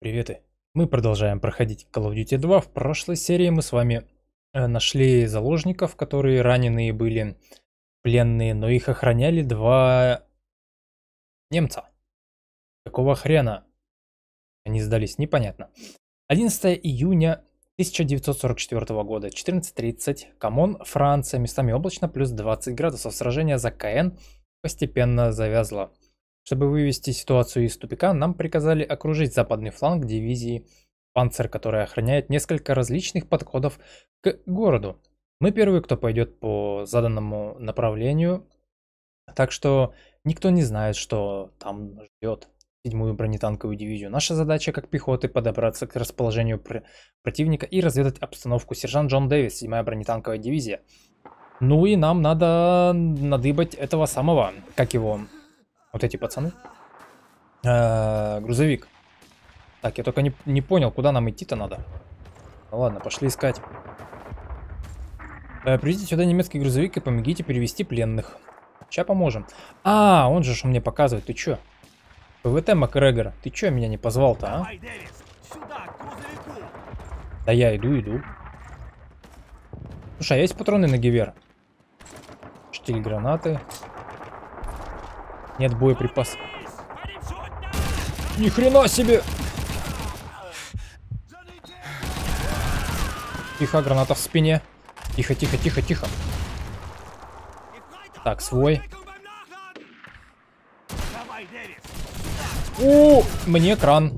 Приветы. Мы продолжаем проходить Call of Duty 2. В прошлой серии мы с вами э, нашли заложников, которые раненые были, пленные, но их охраняли два немца. Какого хрена? Они сдались, непонятно. 11 июня 1944 года, 14.30, Камон, Франция, местами облачно, плюс 20 градусов. Сражение за Кан постепенно завязло. Чтобы вывести ситуацию из тупика, нам приказали окружить западный фланг дивизии «Панцер», которая охраняет несколько различных подходов к городу. Мы первые, кто пойдет по заданному направлению, так что никто не знает, что там ждет седьмую бронетанковую дивизию. Наша задача как пехоты подобраться к расположению пр противника и разведать обстановку. Сержант Джон Дэвис, седьмая бронетанковая дивизия. Ну и нам надо надыбать этого самого, как его, вот эти пацаны. А, грузовик. Так, я только не, не понял, куда нам идти-то надо. Ну ладно, пошли искать. А, приведите сюда немецкий грузовик и помогите перевести пленных. Сейчас поможем. А, он же что мне показывает, ты чё? ПВТ Макгрегор, ты чё меня не позвал-то, а? Да я иду, иду. Слушай, а есть патроны на гивер? Штиль гранаты. Нет боеприпасов. Ни хрена себе! Тихо, граната в спине. Тихо, тихо, тихо, тихо. Так, свой. О, мне кран.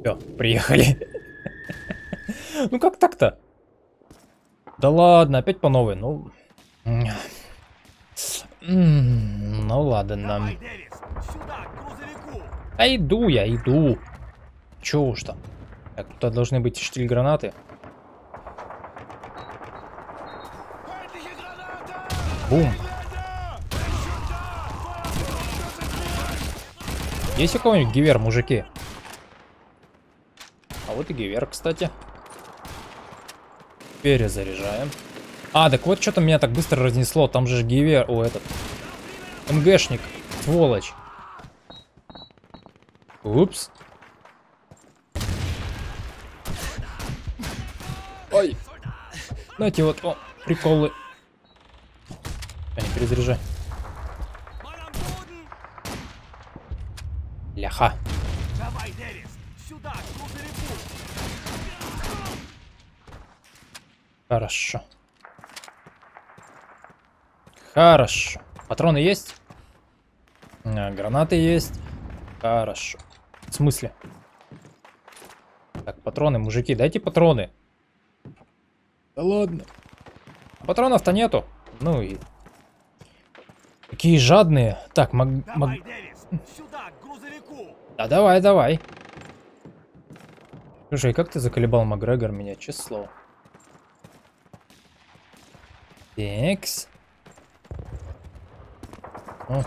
Все, приехали. Ну как так-то? Да ладно, опять по новой. Ну, ну ладно. нам. А иду я, иду. Че уж там. Так, тут должны быть штиль гранаты. Бум. Есть у кого-нибудь гивер, мужики? А вот и гивер, кстати. Перезаряжаем. А, так вот что-то меня так быстро разнесло. Там же гивер... О, этот. МГшник. Сволочь. Упс. Ой. Знаете, вот, о, приколы. А, не перезаряжай. Ляха. Хорошо. Хорошо. Патроны есть? А, гранаты есть. Хорошо. В смысле? Так, патроны, мужики, дайте патроны. Да ладно. Патронов-то нету. Ну и... Какие жадные. Так, маг... маг... Сюда, да давай, давай. Слушай, как ты заколебал Макгрегор меня, честное слово. Текс. О.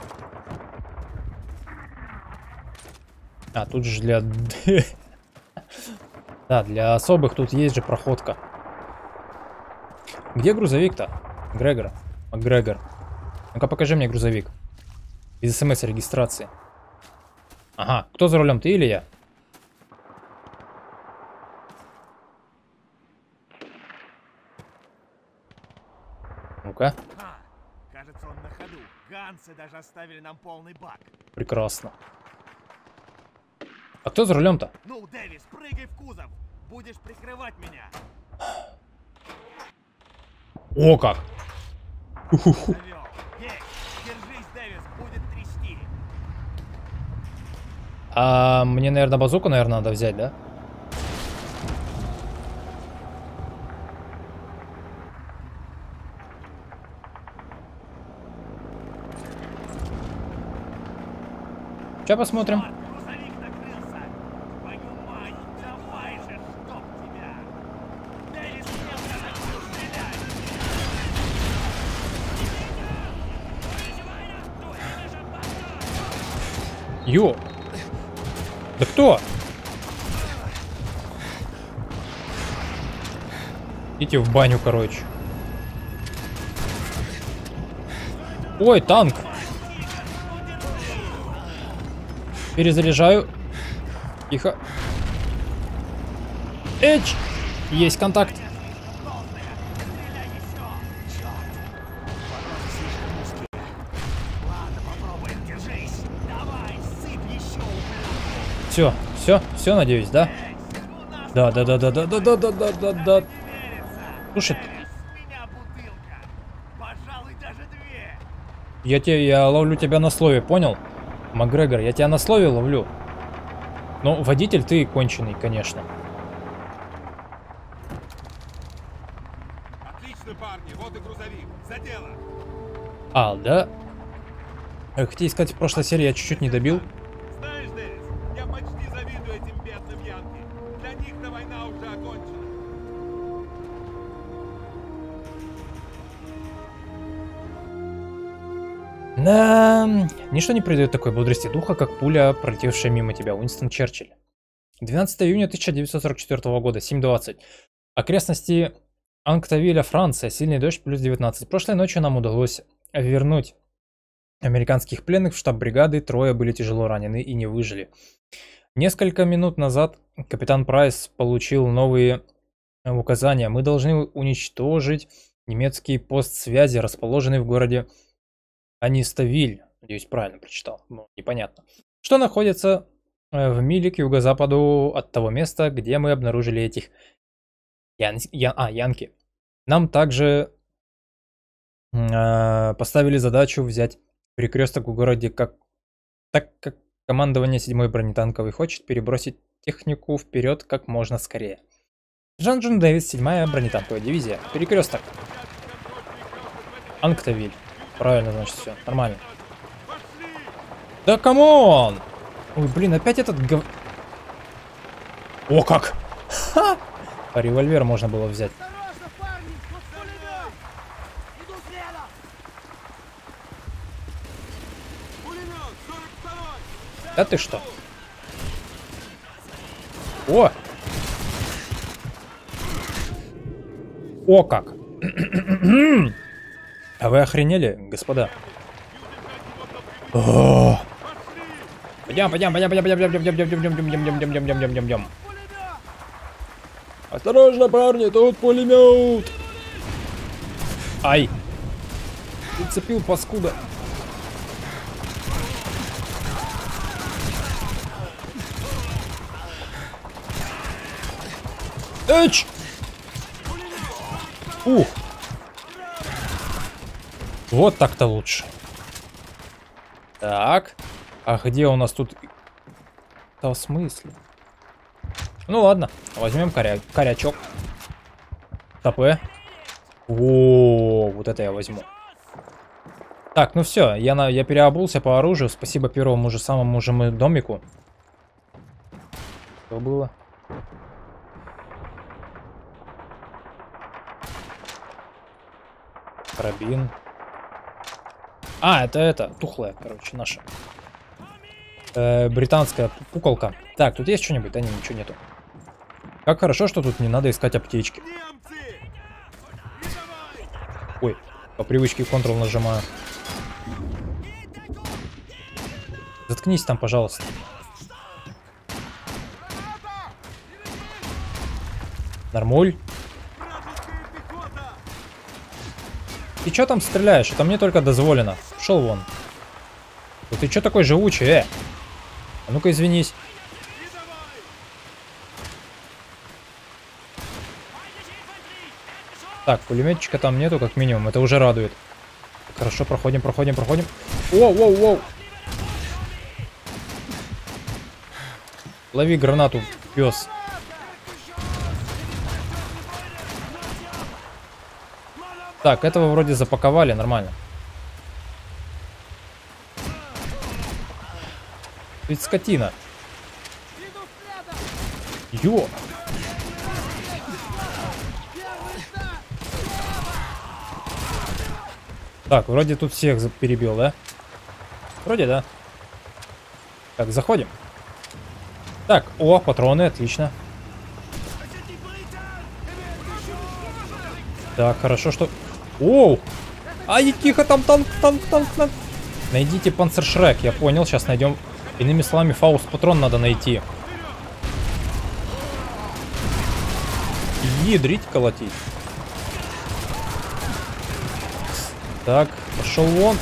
А, тут же для... да, для особых тут есть же проходка. Где грузовик-то? Грегор. Макгрегор. Ну-ка покажи мне грузовик. Без смс-регистрации. Ага, кто за рулем, ты или я? Ну-ка. Кажется, он на ходу. Ганцы даже оставили нам полный бак. Прекрасно. А кто за рулем-то? Ну, Дэвис, прыгай в кузов. Будешь прикрывать меня. О, как! А мне, наверное, базуку, наверное, надо взять, да? Сейчас посмотрим. Ё! Да кто? Идите в баню, короче. Ой, танк. Перезаряжаю. Тихо. Эч! Есть контакт. Все, все, все, надеюсь, да? Да, да, да, да, да, да, да, да, да, да, да. Слушай, я тебе, я ловлю тебя на слове, понял? Макгрегор, я тебя на слове ловлю. Ну, водитель ты конченый, конечно. Отлично, парни, вот и грузовик. За дело. А, да? Хотите сказать, в прошлой серии я чуть-чуть не добил. Да, ничто не придает такой бодрости духа, как пуля, пролетевшая мимо тебя, Уинстон Черчилль. 12 июня 1944 года, 7.20. Окрестности Анктавиля, Франция, сильный дождь, плюс 19. Прошлой ночью нам удалось вернуть американских пленных в штаб бригады, трое были тяжело ранены и не выжили. Несколько минут назад капитан Прайс получил новые указания. Мы должны уничтожить немецкий пост связи, расположенный в городе Аниставиль. Надеюсь, правильно прочитал. Ну, непонятно. Что находится э, в миле к юго-западу от того места, где мы обнаружили этих ян... Я... А, янки. Нам также э, поставили задачу взять перекресток в городе, как так как командование 7-й бронетанковой хочет перебросить технику вперед как можно скорее. Сержант Джон Дэвис, 7-я бронетанковая дивизия. Перекресток. Анктавиль. Правильно, значит, все. Нормально. Да come on! Ой, блин, опять этот гов... О, как! Ха! По револьвер можно было взять. Осторожно, парни! Тут пулемет! Иду следом! Пулемет, 42-й. Да ты что? О! О как! А вы охренели, господа? О! Пойдем, пойдем, пойдем, пойдем, пойдем, пойдем, пойдем, пойдем, пойдем, пойдем, пойдем, пойдем, пойдем, пойдем, пойдем. Осторожно, парни, тут пулемет! Ай! Зацепил паскуда. Эч! Ух! Вот так-то лучше. Так. А где у нас тут... Да в смысле? Ну ладно, возьмем коря... корячок. ТП. О, вот это я возьму. Так, ну все, я, на... я переобулся по оружию. Спасибо первому же самому же мы домику. Что было? Карабин. А, это это, тухлая, короче, наша. Э, британская пуколка. Так, тут есть что-нибудь? Да не, ничего нету. Как хорошо, что тут не надо искать аптечки. Ой, по привычке Ctrl нажимаю. Заткнись там, пожалуйста. Нормуль. Ты чё там стреляешь? Это мне только дозволено. Шел вон. Ты чё такой живучий, э? А ну-ка извинись. Так, пулеметчика там нету, как минимум. Это уже радует. Хорошо, проходим, проходим, проходим. Воу, воу, воу. Лови гранату, пес. Так, этого вроде запаковали, нормально. Ведь скотина. Этап! Так, вроде тут всех перебил, да? Вроде да. Так, заходим. Так, о, патроны, отлично. Так, хорошо, что... Оу! Ай, тихо, там танк, танк, танк, танк. Найдите панцершрек, я понял, сейчас найдем. Иными словами, фауст-патрон надо найти. Ядрить, колотить. Так, пошел он.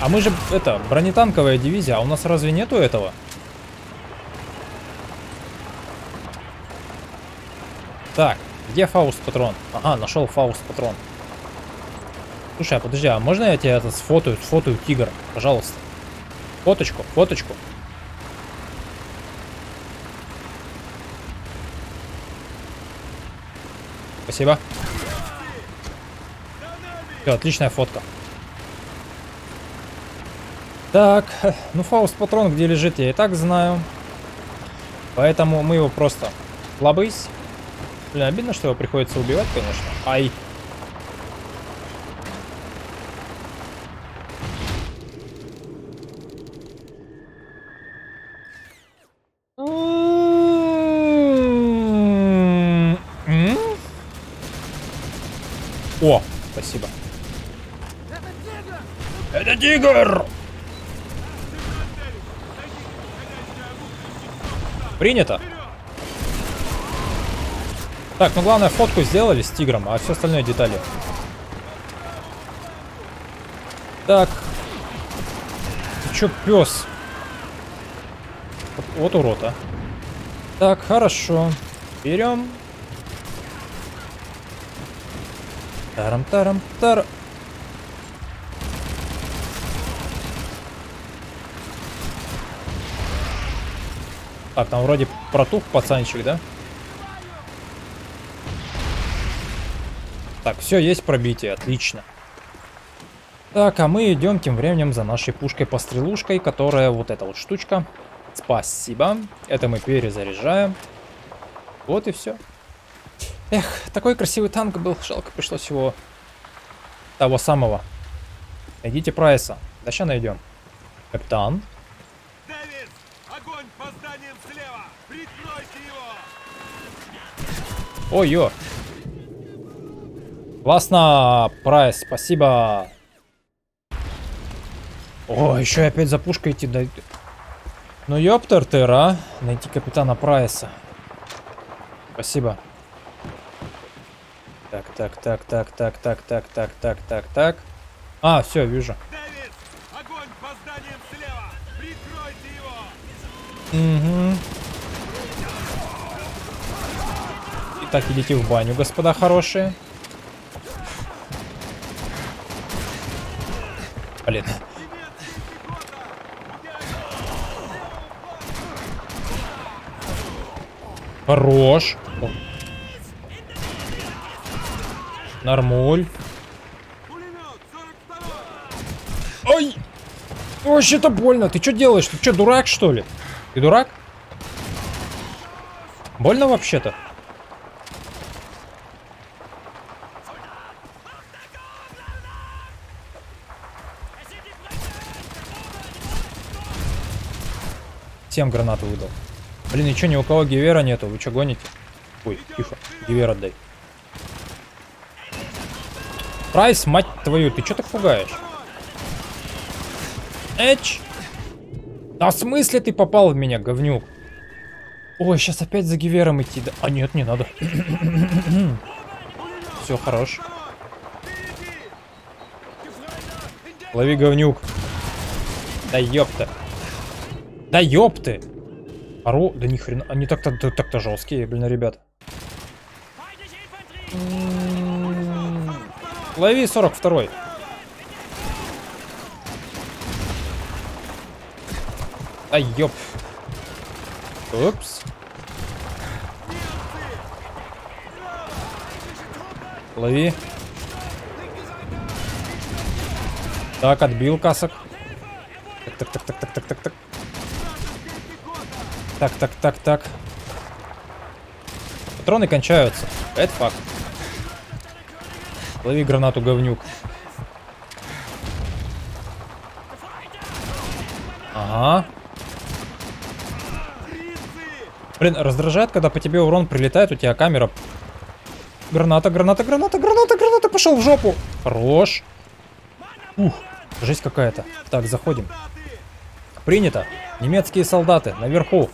А мы же, это, бронетанковая дивизия, а у нас разве нету этого? Так, где Фауст патрон? Ага, нашел Фауст патрон. Слушай, а подожди, а можно я тебе это сфотою, сфотою тигр? Пожалуйста. Фоточку, фоточку. Спасибо. Все, отличная фотка. Так, ну Фауст патрон где лежит, я и так знаю. Поэтому мы его просто лобысь. Блин, обидно, что его приходится убивать, конечно. Ай. О, спасибо. Это тигр! Принято. Так, ну главное фотку сделали с тигром, а все остальное детали. Так. Ты чё, пес? Вот, вот урод, а. Так, хорошо. Берем. Тарам-тарам-тар. Так, там вроде протух пацанчик, да? Так, все, есть пробитие, отлично. Так, а мы идем тем временем за нашей пушкой-пострелушкой, которая вот эта вот штучка. Спасибо. Это мы перезаряжаем. Вот и все. Эх, такой красивый танк был. Жалко, пришлось его... Того самого. Найдите Прайса. Да сейчас найдем. Капитан. Дэвис! Огонь по зданиям слева! Прикройте его! Ой-ё. Классно, Прайс, спасибо. О, еще опять за пушкой идти. Да... Ну ёптер ты, а? Найти капитана Прайса. Спасибо. Так, так, так, так, так, так, так, так, так, так, так. А, все, вижу. Дэвис! Огонь по зданиям слева! Прикройте его! Угу. Итак, идите в баню, господа хорошие. Блин. Хорош. Нормуль. Пулемет 42 Ой! Вообще это больно. Ты что делаешь? Ты что, дурак, что ли? Ты дурак? Больно вообще-то? Всем гранату выдал. Блин, и что, ни у кого гивера нету? Вы что гоните? Ой, тихо. Гивер отдай. Прайс, мать твою, ты что так пугаешь? Эч! Да в смысле ты попал в меня, говнюк? Ой, сейчас опять за гивером идти. Да... А нет, не надо. Все, хорош. Лови, говнюк. Да ёпта. Да ёпты. Аро, да ни хрена. Они так-то так-то жесткие, блин, ребят. Лови 42 -й. А ёп. Упс. Лови. Так, отбил касок. Так, так, так, так, так, так, так. Так, так, так, так. Патроны кончаются. Это факт. Лови гранату, говнюк. Ага. Блин, раздражает, когда по тебе урон прилетает, у тебя камера... Граната, граната, граната, граната, граната, пошел в жопу. Хорош. Ух, жесть какая-то. Так, заходим. Принято. Немецкие солдаты наверху.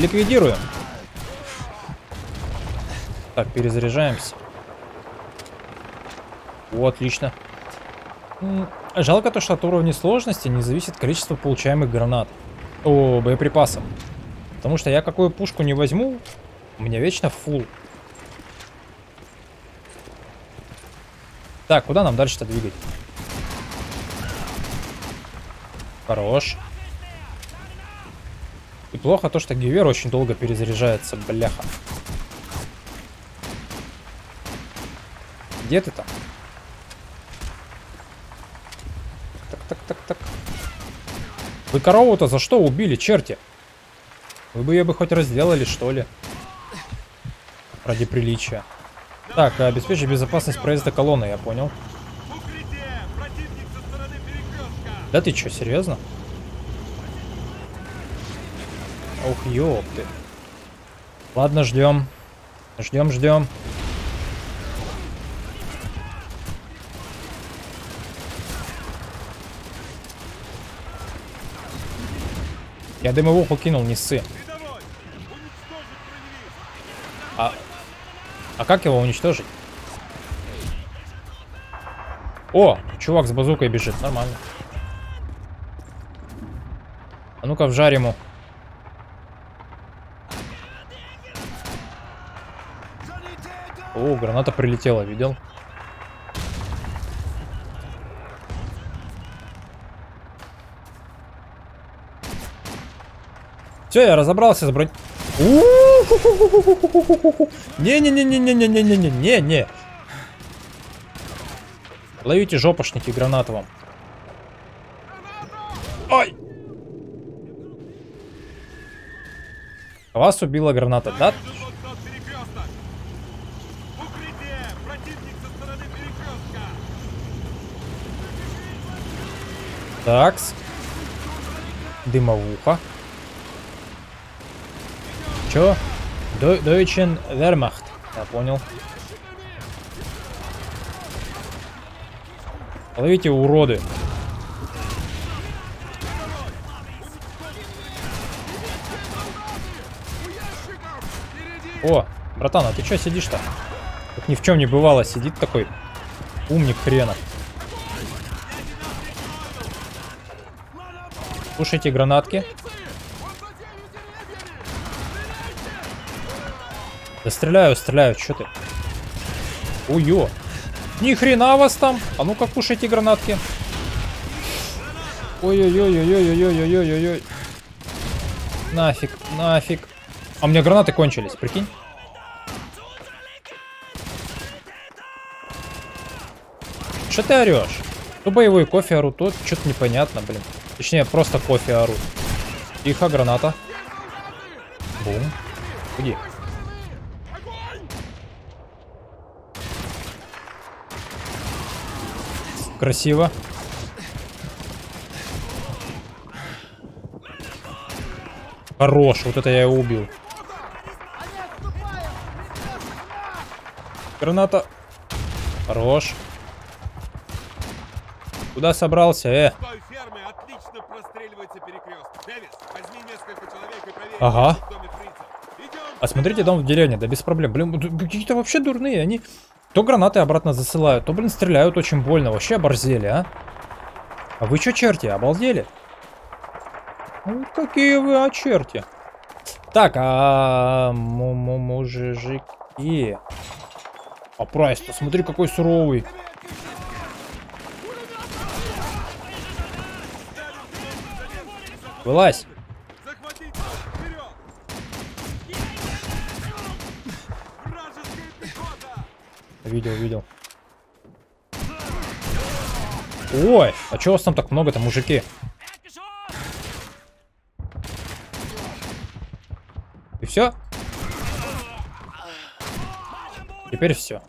Ликвидируем. Так, перезаряжаемся. О, отлично. Жалко то, что от уровня сложности не зависит количество получаемых гранат. О, боеприпасов. Потому что я какую пушку не возьму, у меня вечно фул. Так, куда нам дальше-то двигать? Хорош. И плохо то, что Гивер очень долго перезаряжается, бляха. Где ты там? Так, так, так, так. Вы корову-то за что убили, черти? Вы бы ее бы хоть разделали, что ли? Ради приличия. Так, обеспечить безопасность проезда колонны, я понял. Да ты чё, серьезно? Ух, ёпты. Ладно, ждем. Ждем, ждем. Я дымовуху кинул, не ссы. А, а как его уничтожить? О, чувак с базукой бежит, нормально. А ну-ка вжарь ему. Граната прилетела, видел? Все, я разобрался с броней. Не-не-не-не-не-не-не-не-не-не-не. Ловите жопошники гранат вам. Ой! Вас убила граната, да? Такс. Дымовуха. Чё? Deutschen Wehrmacht. Я понял. Ловите уроды. О, братан, а ты чё сидишь-то? Как ни в чем не бывало, сидит такой умник хрена. Кушайте гранатки. Да стреляю, стреляю, что ты? Уё. Ни хрена вас там. А ну-ка кушайте гранатки. Ой-ой-ой-ой-ой-ой-ой-ой-ой. Нафиг, нафиг. А у меня гранаты кончились, прикинь. Что ты орешь? То боевой кофе орут, то что-то непонятно, блин. Точнее, просто кофе орут. Тихо, граната. Бум. Иди. Красиво. Хорош, вот это я его убил. Граната. Хорош. Куда собрался, э? С той фермы отлично простреливается перекресток. Дэвис, возьми несколько человек и проверь, Ага. А смотрите, дом в деревне, да без проблем. Блин, вот какие-то вообще дурные, они то гранаты обратно засылают, то, блин, стреляют очень больно. Вообще оборзели, а? А вы чё, черти, обалдели? Ну, какие вы, а, черти? Так, а... му- му- Мужики... А прайс-то, смотри, какой суровый. Вылазь. Захватить! Вперед! Вражеская пехота! Видел, видел. Ой, а чего вас там так много-то, мужики? И все? Теперь все.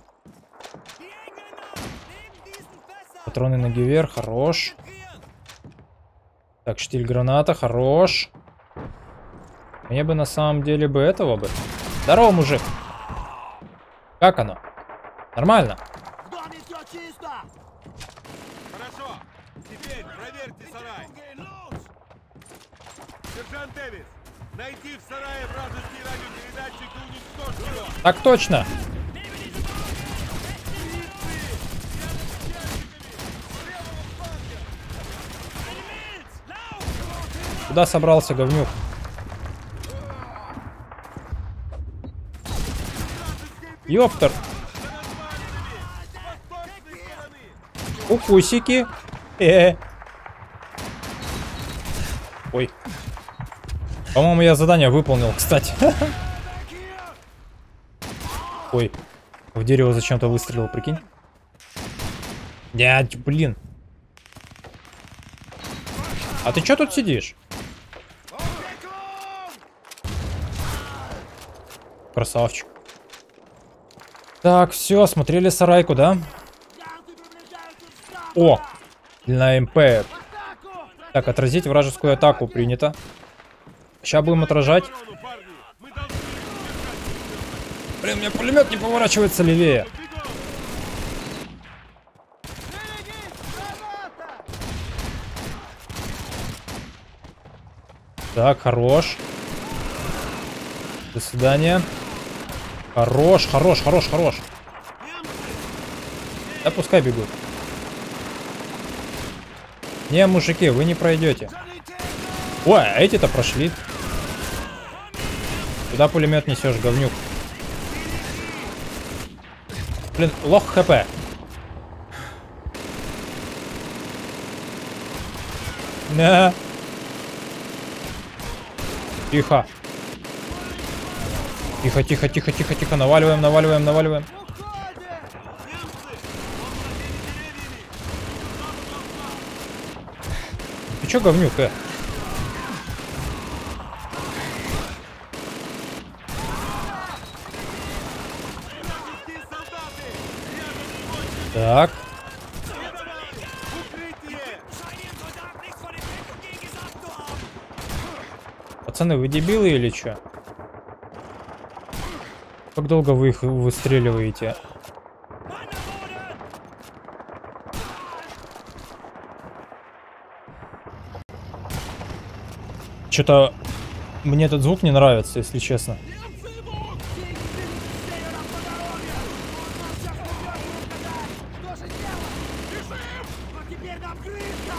Патроны на гивер, хорош. Так, штиль граната, хорош. Мне бы на самом деле бы этого бы. Здорово, мужик. Как оно? Нормально? В доме все чисто! Хорошо! Теперь проверьте сарай! Сержант Дэвис, Найти в сарае вражеский радиопередатчик и уничтожить его. Так точно. Куда собрался, говнюк? Ёптер. Укусики. Э. Ой. По-моему, я задание выполнил, кстати. Ой. В дерево зачем-то выстрелил, прикинь. Дядь, блин. А ты чё тут сидишь? Красавчик. Так, все, смотрели сарайку, да? Янки приближаются к штабу! О! Длина МП. Так, отразить вражескую атаку принято. Сейчас будем отражать. Блин, у меня пулемет не поворачивается левее. Так, хорош. До свидания. Хорош, хорош, хорош, хорош. Да пускай бегут. Не, мужики, вы не пройдете. Ой, а эти-то прошли. Куда пулемет несешь, говнюк? Блин, лох хп. На. Тихо. Тихо, тихо, тихо, тихо, тихо. Наваливаем, наваливаем, наваливаем. Чё, говнюк, э? Так. Пацаны, вы дебилы или чё? Как долго вы их выстреливаете? Что-то мне этот звук не нравится, если честно. Что же делать? Бежим! А теперь нам крышка!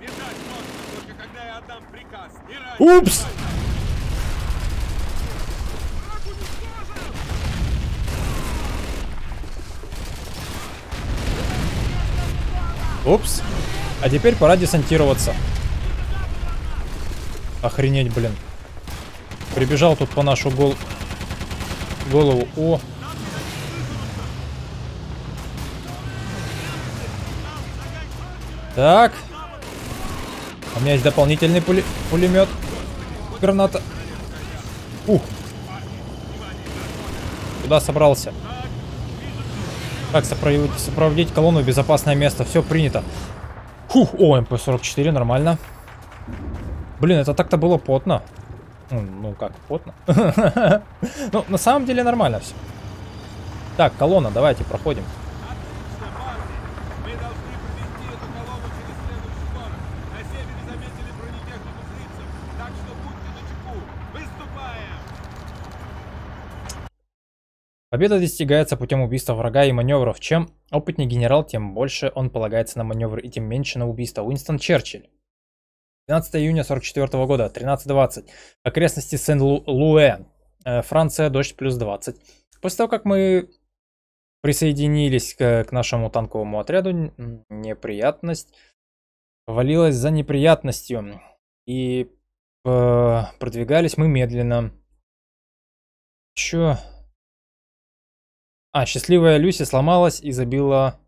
Бежать можно, только когда я отдам приказ. И раньше. Упс! Упс. А теперь пора десантироваться. Охренеть, блин. Прибежал тут по нашу гол... голову. О! Так. У меня есть дополнительный пуле- пулемет. Граната. Ух. Куда собрался? Так, сопроводить колонну в безопасное место. Все принято. Фух, о, МП-44, нормально. Блин, это так-то было потно. Ну, ну как, потно. Ну, на самом деле нормально все. Так, колонна, давайте, проходим. Отлично, парни. Мы должны провести эту колонну через следующий город. На севере заметили бронетехнику фрицев, так что будьте начеку. Выступаем! Победа достигается путем убийства врага и маневров. Чем опытнее генерал, тем больше он полагается на маневр и тем меньше на убийство. Уинстон Черчилль. 12 июня 44 года, 13.20. Окрестности Сен-Луэ. Франция, дождь плюс 20. После того, как мы присоединились к, к нашему танковому отряду, неприятность валилась за неприятностью. И э, продвигались мы медленно. Чё? А, счастливая Люси сломалась и забила...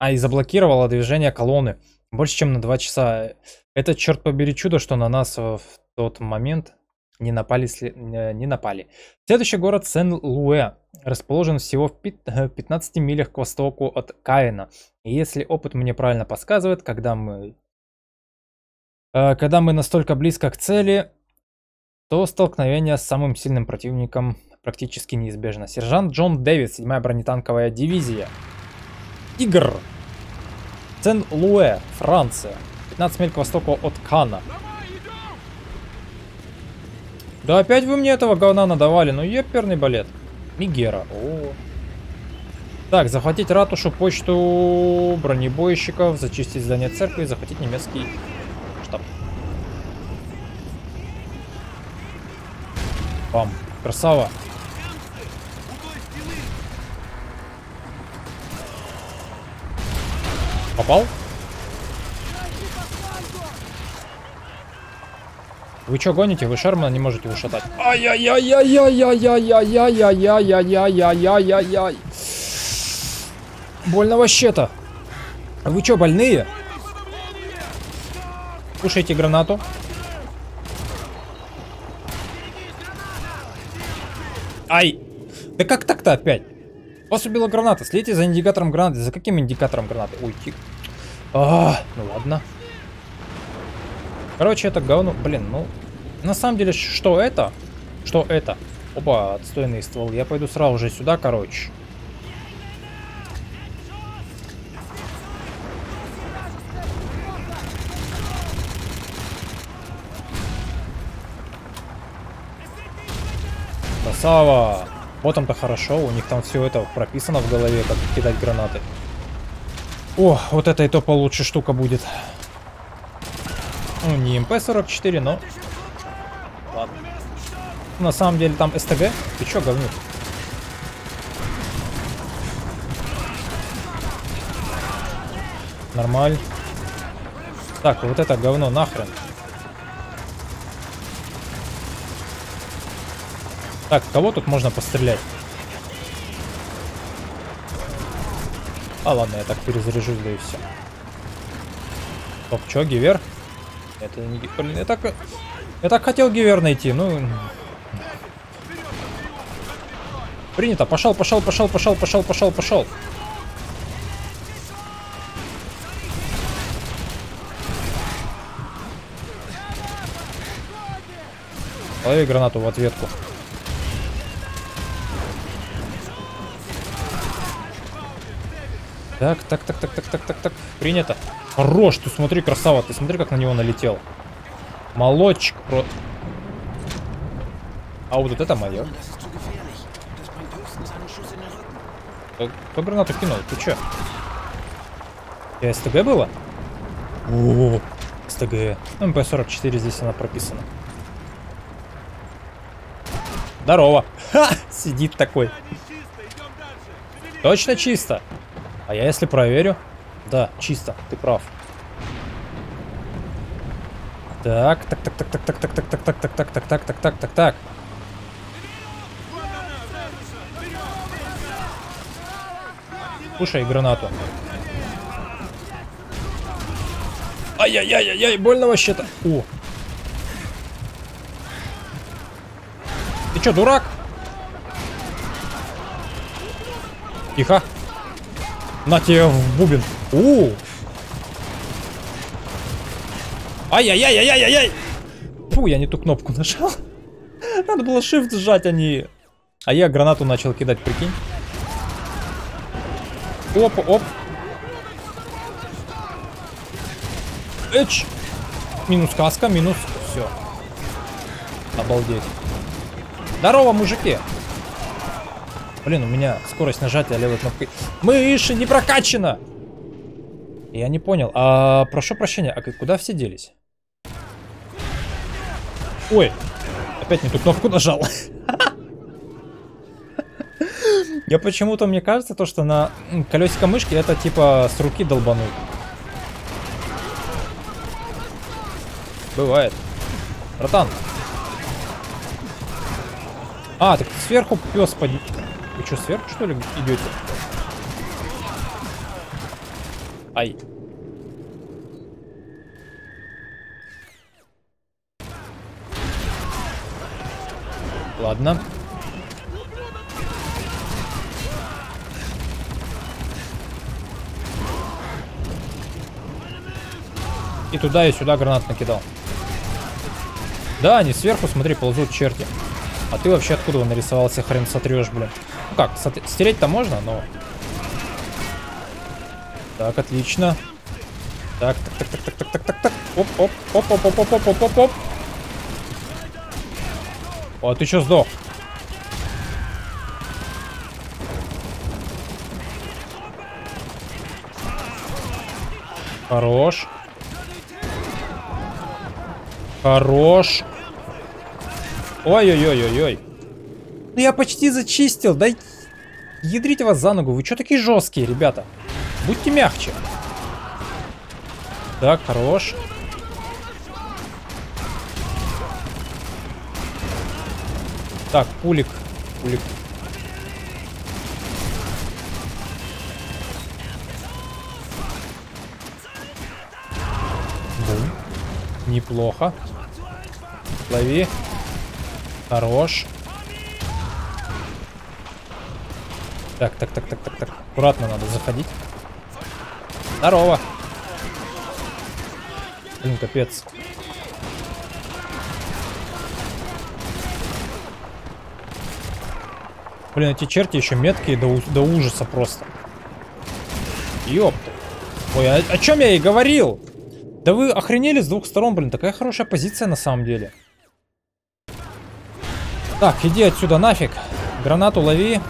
А, и заблокировала движение колонны. Больше, чем на 2 часа. Это, черт побери, чудо, что на нас в тот момент не напали. Не напали. Следующий город Сен-Луэ. Расположен всего в пят- э, 15 милях к востоку от Каина. И если опыт мне правильно подсказывает, когда мы... э, Когда мы настолько близко к цели, то столкновение с самым сильным противником практически неизбежно. Сержант Джон Дэвид, 7-я бронетанковая дивизия. Игр. Сен-Луэ, Франция. 15 миль к востоку от Кана. Да опять вы мне этого говна надавали, ну еперный балет. Мигера. О. Так, захватить ратушу, почту бронебойщиков, зачистить здание церкви, захватить немецкий штаб. Бам. Красава. Попал? Вы что гоните? Вы Шермана не можете ушатать. Ай-яй-яй-яй-яй-яй-яй-яй-яй-яй-яй-яй-яй-яй. Больно вообще-то. Вы что, больные? Кушайте гранату. Ай! Да как так-то опять? Вас убила граната. Следите за индикатором гранаты. За каким индикатором гранаты? Ой, тик. А, ну ладно. Короче, это говно. Блин, ну... На самом деле, что это? Что это? Опа, отстойный ствол. Я пойду сразу же сюда, короче. Красава! Вот там-то хорошо, у них там все это прописано в голове, как кидать гранаты. О, вот это и то получше штука будет. Ну, не МП-44, но... Ладно. На самом деле там СТГ. Ты чё, говнюк? Нормаль. Так, вот это говно нахрен. Так, кого тут можно пострелять? А ладно, я так перезаряжу, да и все. Топ, чё, Гивер? Это не... Блин, я так... Я так хотел Гивер найти, ну... Принято, пошел, пошел, пошел, пошел, пошел, пошел, пошел. Лови гранату в ответку. Так, так, так, так, так, так, так, так. Принято. Хорош, ты смотри, красава, ты смотри, как на него налетел. Молодчик про... А вот это мое. Кто, кто гранату кинул? Ты чё? Я СТГ было? О, СТГ. МП-44 здесь она прописана. Здорово. Ха! Сидит такой. Точно чисто. А я если проверю? Да, чисто, ты прав. Так, так, так, так, так, так, так, так, так, так, так, так, так, так, так, так, так. Кушай гранату. Ай-яй-яй-яй, больно вообще-то. О. Ты чё, дурак? Тихо. На тебе в бубен. У. Ай-яй-яй-яй-яй-яй! Фу, я не ту кнопку нажал. Надо было shift сжать, а не... А я гранату начал кидать, прикинь. Оп, оп. Эч. Минус каска, минус... Все. Обалдеть. Здорово, мужики. Блин, у меня скорость нажатия левой кнопкой. Мыши не прокачана! Я не понял. А, прошу прощения, а куда все делись? Ой, опять не ту кнопку нажал. Я почему-то, мне кажется, то, что на колесико мышки это типа с руки долбануть. Бывает. Братан. А, так сверху пес под... Вы что, сверху, что ли, идете? Ай. Ладно. И туда, и сюда гранат накидал. Да, они сверху, смотри, ползут черти. А ты вообще откуда нарисовался, хрен сотрешь, блин. Ну как, стереть-то можно, но... Так, отлично. Так, так, так, так, так, так, так, так, так. Оп, оп, оп, оп, оп, оп, оп, оп, оп. О, ты чё сдох? Хорош. Хорош. Ой-ой-ой-ой-ой. Ну я почти зачистил. Да ядрите вас за ногу. Вы что такие жесткие, ребята? Будьте мягче. Так, хорош. Так, пулик. Пулик. Бум. Неплохо. Лови. Хорош. Так, так, так, так, так, так. Аккуратно надо заходить. Здорово. Блин, капец. Блин, эти черти еще меткие до, до ужаса просто. Ёпта. Ой, а, о чем я и говорил? Да вы охренели с двух сторон, блин, такая хорошая позиция на самом деле. Так, иди отсюда нафиг. Гранату лови.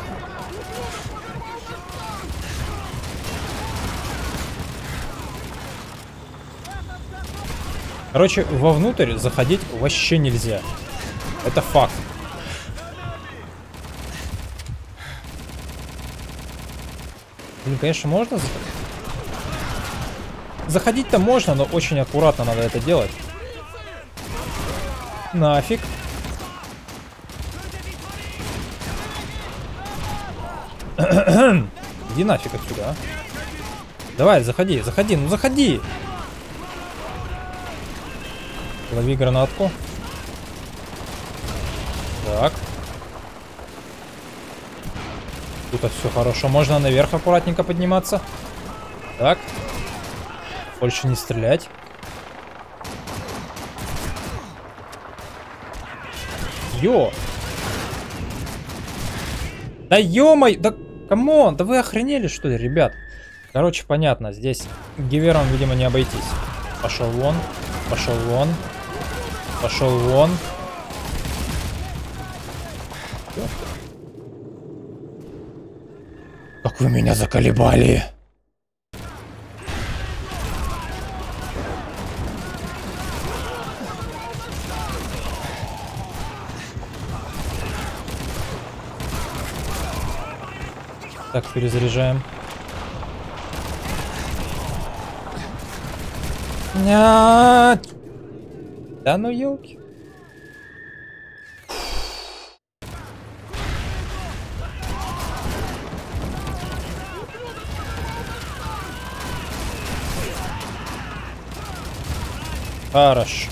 Короче, вовнутрь заходить вообще нельзя. Это факт. Блин, конечно, можно заходить. Заходить-то можно, но очень аккуратно надо это делать. Нафиг. Иди нафиг отсюда, а. Давай, заходи, заходи, ну заходи. Лови гранатку. Так. Тут все хорошо. Можно наверх аккуратненько подниматься. Так. Больше не стрелять. Йо! Да ё-моё! Да come on! Да вы охренели что ли, ребят? Короче, понятно. Здесь гивером, видимо, не обойтись. Пошел вон. Пошел вон. Пошел вон. Как вы меня заколебали. Так, перезаряжаем. Нет. Да ну елки. Хорош.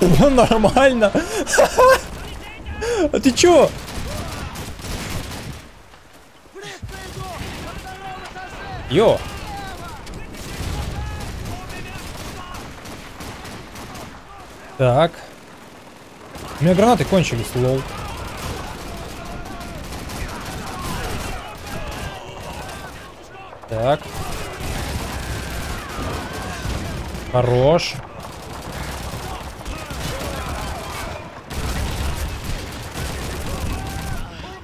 Нормально. А ты чё? Йо. Так. У меня гранаты кончились, лол. Так. Хорош.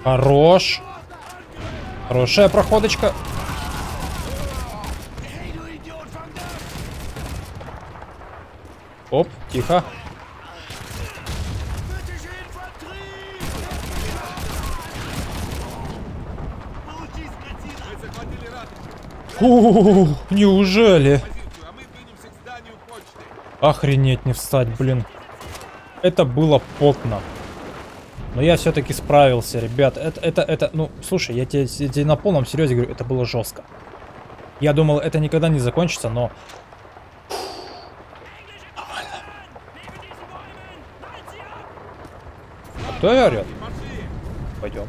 Хорош. Хорошая проходочка. Оп, тихо. Фу, неужели? Охренеть не встать, блин. Это было потно. Но я все-таки справился, ребят. Это, это, это, ну, слушай, я тебе, я тебе на полном серьезе говорю, это было жестко. Я думал, это никогда не закончится, но... Кто орет? Пойдем.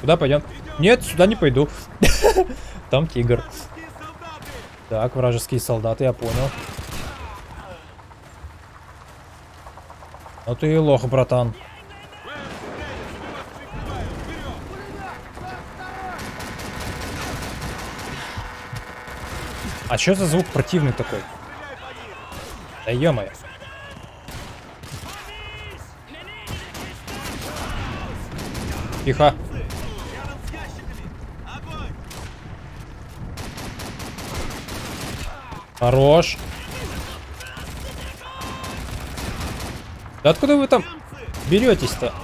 Куда пойдем? Нет, сюда не пойду. Там тигр. Так, вражеские солдаты, я понял. Ну ты и лох, братан. А что за звук противный такой? Да ё -моё. Тихо. Хорош. Да откуда вы там беретесь-то?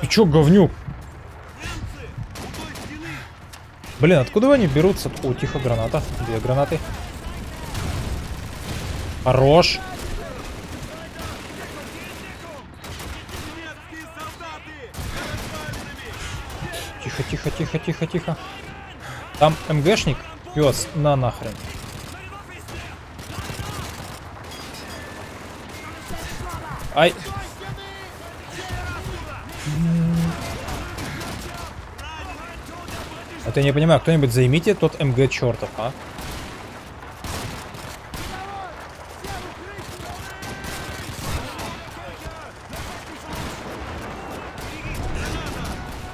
Ты чё, говнюк? Блин, откуда они берутся? О, тихо, граната. Две гранаты. Хорош. Тихо, тихо, тихо, тихо, тихо. Там МГшник, пес, на нахрен. Ай. Вот я не понимаю, кто-нибудь займите тот МГ чертов, а?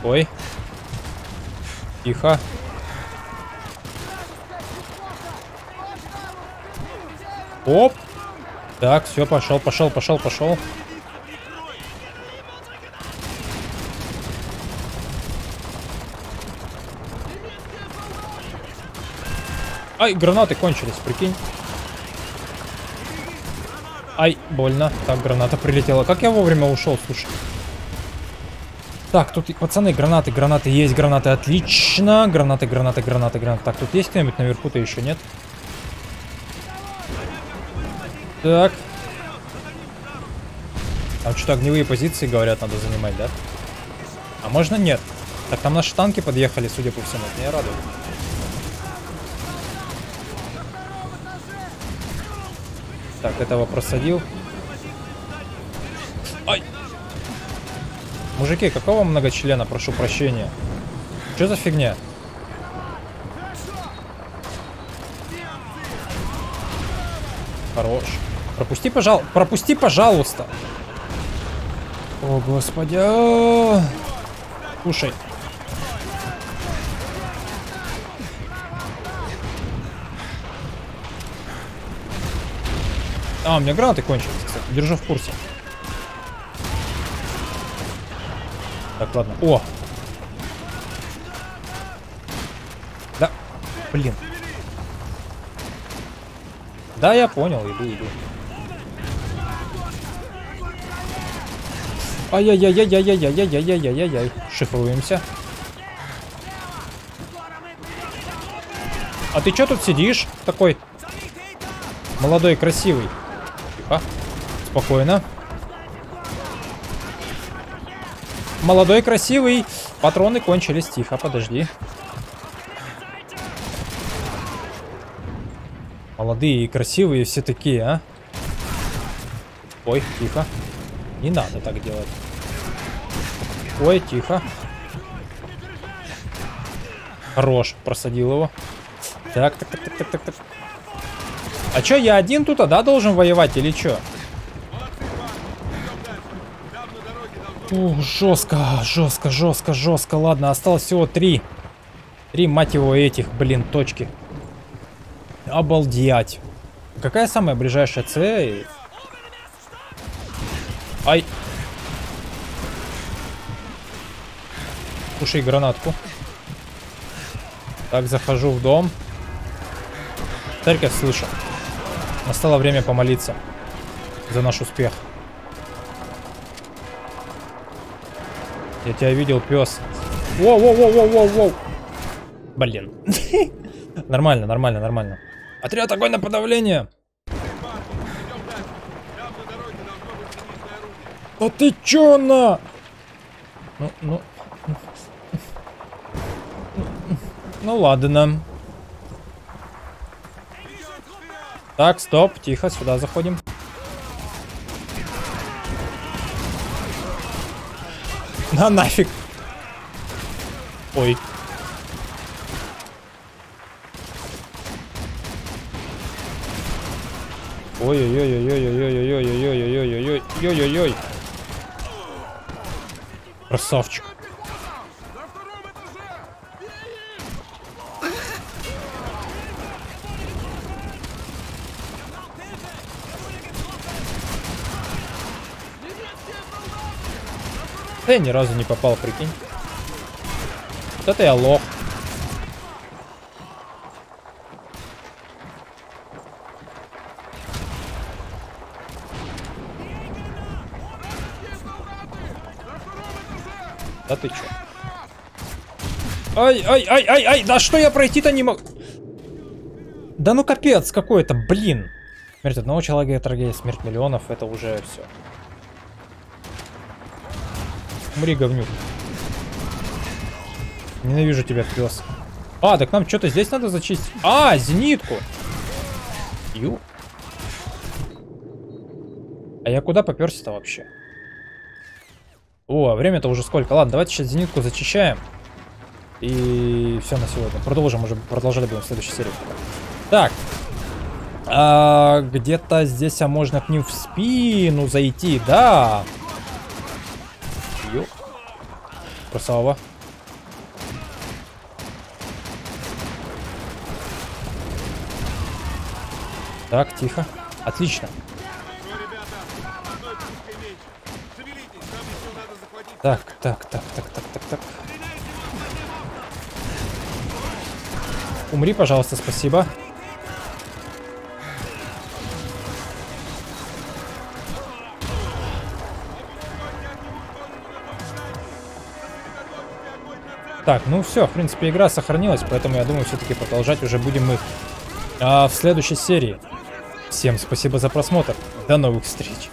Ой. Тихо. Оп. Так, все, пошел, пошел, пошел, пошел. Ай, гранаты кончились, прикинь. Ай, больно. Так, граната прилетела. Как я вовремя ушел, слушай. Так, тут, пацаны, гранаты, гранаты есть, гранаты, отлично. Гранаты, гранаты, гранаты, гранаты. Так, тут есть кто-нибудь наверху-то еще нет? Так. Там что-то огневые позиции, говорят, надо занимать, да? А можно нет? Так, там наши танки подъехали, судя по всему. Это меня радует. Так, этого просадил. Ай! Мужики, какого многочлена, прошу прощения? Что за фигня? Хорош. Пропусти, пожалуйста. Пропусти, пожалуйста. О, господи. Слушай. А, у меня гранаты кончились, кстати. Держу в курсе. Так, ладно. О! Да. Блин. Да, я понял. Иду, иду. Ай-яй-яй-яй-яй-яй-яй-яй-яй-яй-яй. Шифруемся. А ты что тут сидишь? Такой молодой, красивый. Тихо. Спокойно. Молодой, красивый. Патроны кончились. Тихо, подожди. Молодые и красивые все такие, а? Ой, тихо. Не надо так делать. Ой, тихо. Хорош, просадил его. Так, так, так, так, так, так, так. А чё, я один тут, а да, должен воевать или чё? Ух, жестко, жестко, жестко, жестко. Ладно, осталось всего три. Три, мать его, этих, блин, точки. Обалдеть. Какая самая ближайшая цель? Ай. Слушай, гранатку. Так, захожу в дом. Церковь слышу. Настало время помолиться за наш успех. Я тебя видел, пес. Воу-воу-воу-воу-воу-воу. Блин. нормально, нормально, нормально. Отряд огонь на подавление. А ты чё на? Ну, ну. Ну ладно. Так, стоп, тихо, сюда заходим. На нафиг. Ой. Ой-ой-ой-ой-ой-ой-ой-ой-ой-ой-ой-ой-ой-ой-ой. Красавчик. Я ни разу не попал, прикинь. Вот это я лох. Да ты чё? Ай, ай, ай, ай, ай, да что я пройти-то не могу? Да ну капец какой-то, блин. Смерть одного человека, трагедия, смерть миллионов, это уже все. Умри, говнюк. Ненавижу тебя, пес. А, так нам что-то здесь надо зачистить. А, зенитку. Ю. А я куда поперся-то вообще? О, а время-то уже сколько? Ладно, давайте сейчас зенитку зачищаем. И все на сегодня. Продолжим уже, продолжали будем в следующей серии. Так. А, Где-то здесь а можно к ним в спину зайти, да. Ё. Красава. Так, тихо. Отлично. Так, так, так, так, так, так, так. Умри, пожалуйста, спасибо. Так, ну все, в принципе, игра сохранилась, поэтому я думаю, все-таки продолжать уже будем мы а, в следующей серии. Всем спасибо за просмотр. До новых встреч.